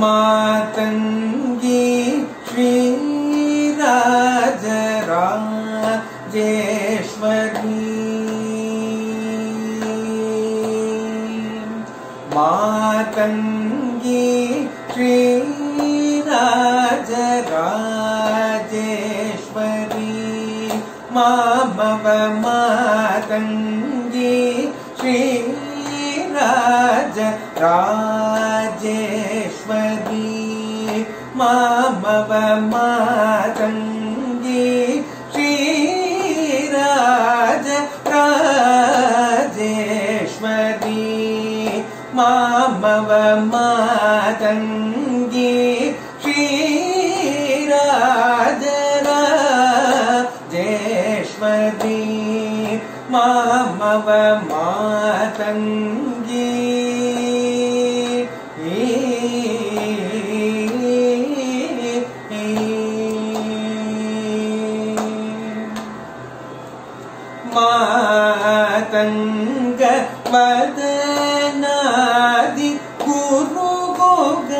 मातङ्गी श्रीराजराजेश्वरी मातङ्गी श्रीराजराजेश्वरी मामव मातङ्गी श्रीराज राजेश्वरी मामव मातङ्गी श्रीराज राजेश्वरी मामव मातङ्गी श्रीराज राजेश्वरी मामव मातङ्गी वदनादि गुरुगोग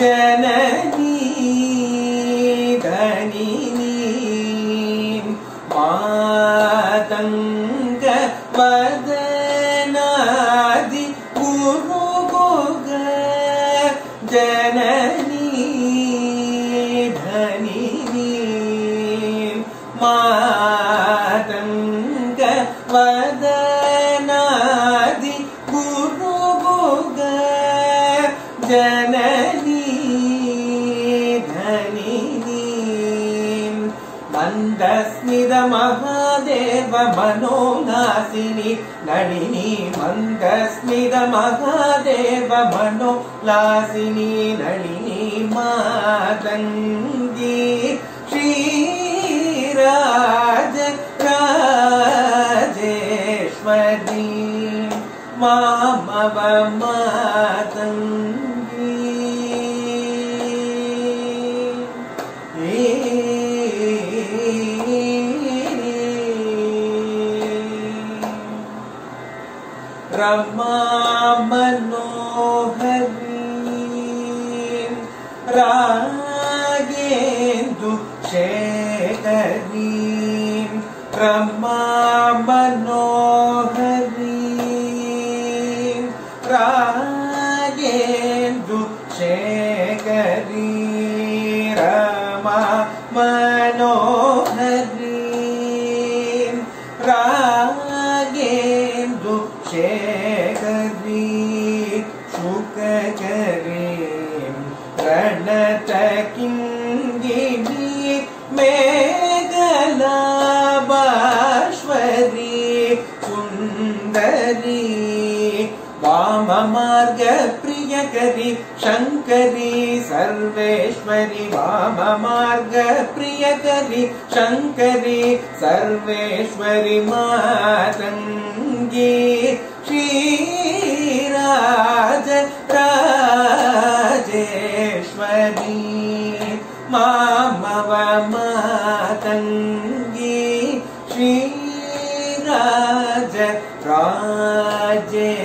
जननी धनिनी मातङ्ग वदनादि गुरुगोग जननी धनिनी मातङ्ग जननी धनिनी मन्दस्मिद महादेव मनोनासिनि नळिनी मन्दस्मिद महादेव नळिनी मातङ्गी श्रीराज राजेश्वरी मामव मातङ्गी रमा मनोहरी रमा मनोहरी रागेन्दु शेखरी रमा मनोहरी मेघलाबाश्वरी सुन्दरी वाममार्ग शङ्करी सर्वेश्वरि वाममार्ग शङ्करी सर्वेश्वरि मातङ्गी श्रीराज मातङ्गी श्रीराज राजेश्वरी